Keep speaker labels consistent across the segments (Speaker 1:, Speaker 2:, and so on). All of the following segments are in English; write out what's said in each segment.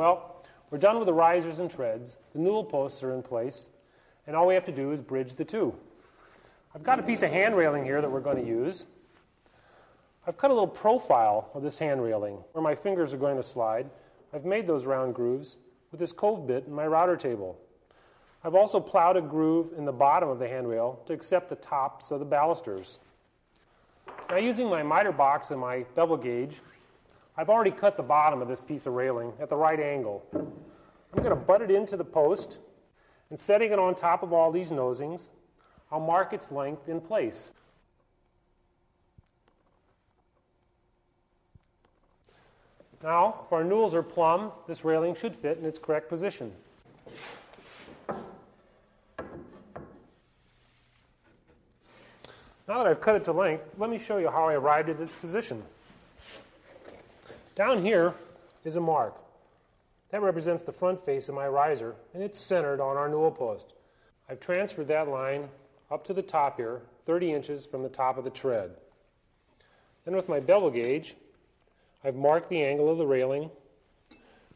Speaker 1: Well, we're done with the risers and treads. The newel posts are in place, and all we have to do is bridge the two. I've got a piece of hand railing here that we're going to use. I've cut a little profile of this hand railing where my fingers are going to slide. I've made those round grooves with this cove bit in my router table. I've also plowed a groove in the bottom of the handrail to accept the tops of the balusters. Now using my miter box and my bevel gauge, I've already cut the bottom of this piece of railing at the right angle. I'm going to butt it into the post and setting it on top of all these nosings, I'll mark its length in place. Now, if our newels are plumb, this railing should fit in its correct position. Now that I've cut it to length, let me show you how I arrived at its position. Down here is a mark. That represents the front face of my riser, and it's centered on our newel post. I've transferred that line up to the top here, 30 inches from the top of the tread. Then with my bevel gauge, I've marked the angle of the railing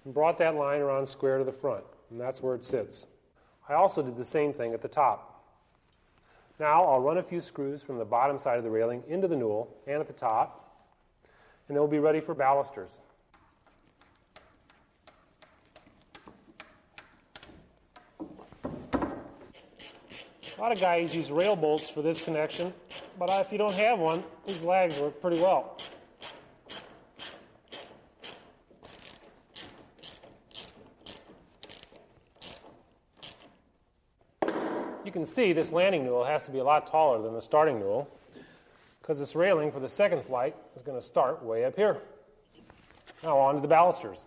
Speaker 1: and brought that line around square to the front, and that's where it sits. I also did the same thing at the top. Now I'll run a few screws from the bottom side of the railing into the newel and at the top, and then we'll be ready for balusters. A lot of guys use rail bolts for this connection, but if you don't have one, these lags work pretty well. You can see this landing newel has to be a lot taller than the starting newel because this railing for the second flight is going to start way up here. Now on to the balusters.